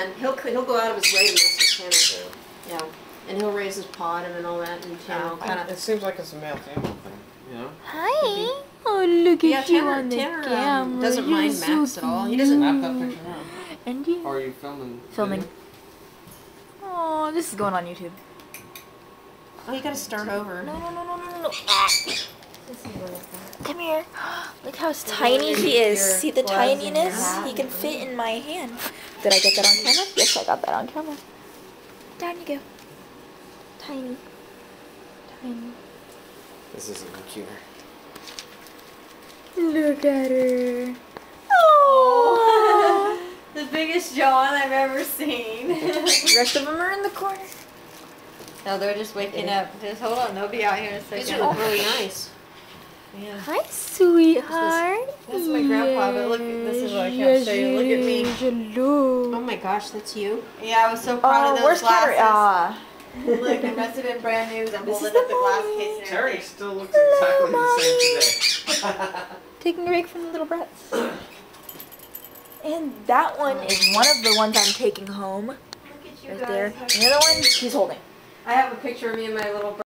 And he'll he'll go out of his way to mess with Tanner. Yeah. And he'll raise his paw at him and all that, and Tanner will kind of. It seems like it's a male female thing, you know? Hi. Oh, look Yeah, at you Tanner, on the Tanner um, doesn't You're mind so Max at all. He doesn't. Snap that picture now. And you. Or are you filming? Filming. video? Oh, this is going on YouTube. Oh, you gotta start over. No, no, no, no, no, no. Ah. Come here. Look how tiny he is. See the gloves tininess? He can fit in my hand. Did I get that on camera? Yes, I got that on camera. Down you go. Tiny. Tiny. This is even cuter. Look at her. Oh. The biggest yawn I've ever seen. the rest of them are in the corner. no, they're just waking up. Just hold on, they'll be out here in a second. These second. are really nice. Yeah. Hi, sweetheart. This, is my grandpa, but look, this is what I can't show you. Look at me. Hello. Oh my gosh, that's you. Yeah, I was so proud of Oh, those where's glasses. Carrie? Ah. Look, they must have been brand new. 'cause I'm This holding is up the the glass mommy. case and Terry everything. still looks Hello, exactly the same today. Taking a break from the little brats. And that one is one of the ones I'm taking home. Look at you Right guys. there. And the other one she's holding. I have a picture of me and my little